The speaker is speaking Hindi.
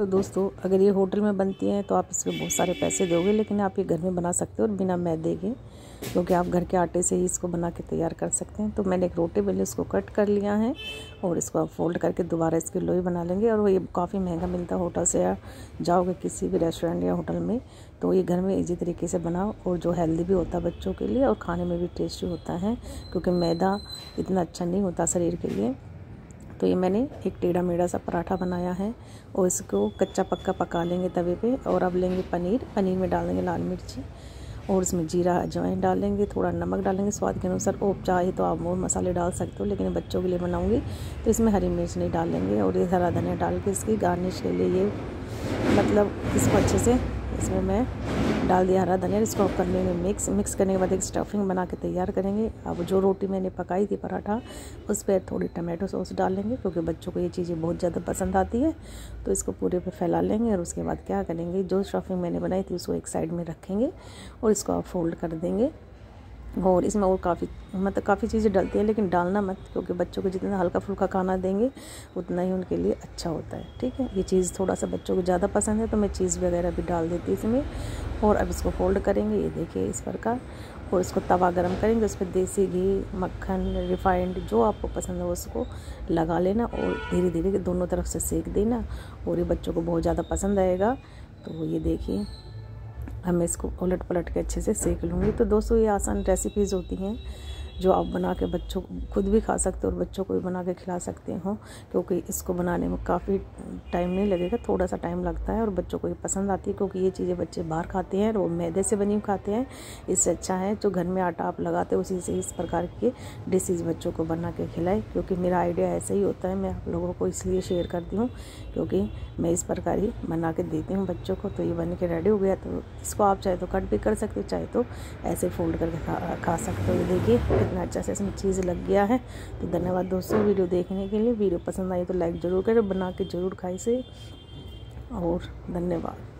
तो दोस्तों, अगर ये होटल में बनती हैं तो आप इसमें बहुत सारे पैसे दोगे, लेकिन आप ये घर में बना सकते हो और बिना मैदे के, क्योंकि आप घर के आटे से ही इसको बना के तैयार कर सकते हैं। तो मैंने एक रोटी बेले उसको कट कर लिया है और इसको आप फोल्ड करके दोबारा इसकी लोई बना लेंगे। और वो ये काफ़ी महँगा मिलता है होटल से, या जाओगे किसी भी रेस्टोरेंट या होटल में तो ये घर में इजी तरीके से बनाओ और जो हेल्दी भी होता है बच्चों के लिए और खाने में भी टेस्टी होता है, क्योंकि मैदा इतना अच्छा नहीं होता शरीर के लिए। तो ये मैंने एक टेढ़ा मेढ़ा सा पराठा बनाया है और इसको कच्चा पक्का पका लेंगे तवे पे और अब लेंगे पनीर। पनीर में डाल देंगे लाल मिर्ची और इसमें जीरा अजवाइन डालेंगे, थोड़ा नमक डालेंगे स्वाद के अनुसार। और चाहे तो आप और मसाले डाल सकते हो, लेकिन बच्चों के लिए बनाऊँगी तो इसमें हरी मिर्च नहीं डालेंगे और ये हरा धनिया डाल के इसकी गार्निश के लिए ये मतलब इसको अच्छे से इसमें मैं डाल दिया हरा धनिया, इसको करने में मिक्स मिक्स करने के बाद एक स्टफिंग बना के तैयार करेंगे। अब जो रोटी मैंने पकाई थी पराठा, उस पर थोड़ी टमाटो सॉस डाल लेंगे, क्योंकि बच्चों को ये चीज़ें बहुत ज़्यादा पसंद आती है। तो इसको पूरे पे फैला लेंगे और उसके बाद क्या करेंगे, जो स्टफिंग मैंने बनाई थी उसको एक साइड में रखेंगे और इसको आप फोल्ड कर देंगे। और इसमें और काफ़ी मतलब काफ़ी चीज़ें डलती हैं, लेकिन डालना मत, क्योंकि बच्चों को जितना हल्का फुल्का खाना देंगे, उतना ही उनके लिए अच्छा होता है, ठीक है? ये चीज़ थोड़ा सा बच्चों को ज़्यादा पसंद है तो मैं चीज़ वगैरह भी डाल देती हूँ इसमें, और अब इसको फोल्ड करेंगे, ये देखिए इस प्रकार, और इसको तवा गरम करेंगे, उस पर देसी घी, मक्खन रिफाइंड जो आपको पसंद है उसको लगा लेना, और धीरे धीरे दोनों तरफ़ से सेक देना, और ये बच्चों को बहुत ज़्यादा पसंद आएगा तो ये देखिए अब मैं इसको उलट पलट के अच्छे से सेक लूँगी। तो दोस्तों, ये आसान रेसिपीज़ होती हैं। जो आप बना के बच्चों खुद भी खा सकते हो और बच्चों को भी बना के खिला सकते हो, क्योंकि इसको बनाने में काफ़ी टाइम नहीं लगेगा थोड़ा सा टाइम लगता है और बच्चों को ये पसंद आती है, क्योंकि ये चीज़ें बच्चे बाहर खाते हैं और वो मैदे से बनी खाते हैं। इससे अच्छा है, जो घर में आटा आप लगाते हो, उसी से इस प्रकार की डिशेज़ बच्चों को बना के खिलाए, क्योंकि मेरा आइडिया ऐसा ही होता है, मैं आप लोगों को इसलिए शेयर करती हूँ, क्योंकि मैं इस प्रकार ही बना के देती हूँ बच्चों को तो ये बन के रेडी हो गया तो इसको आप चाहे तो कट भी कर सकते हो, चाहे तो ऐसे फोल्ड करके खा खा सकते हो। देखिए कितना अच्छा से इसमें चीज़ लग गया है तो धन्यवाद दोस्तों वीडियो देखने के लिए। वीडियो पसंद आई तो लाइक ज़रूर करें, बना के ज़रूर खाई से और धन्यवाद।